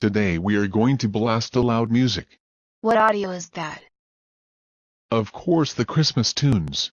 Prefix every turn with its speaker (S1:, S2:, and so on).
S1: Today we are going to blast the loud music.
S2: What audio is that?
S1: Of course the Christmas tunes.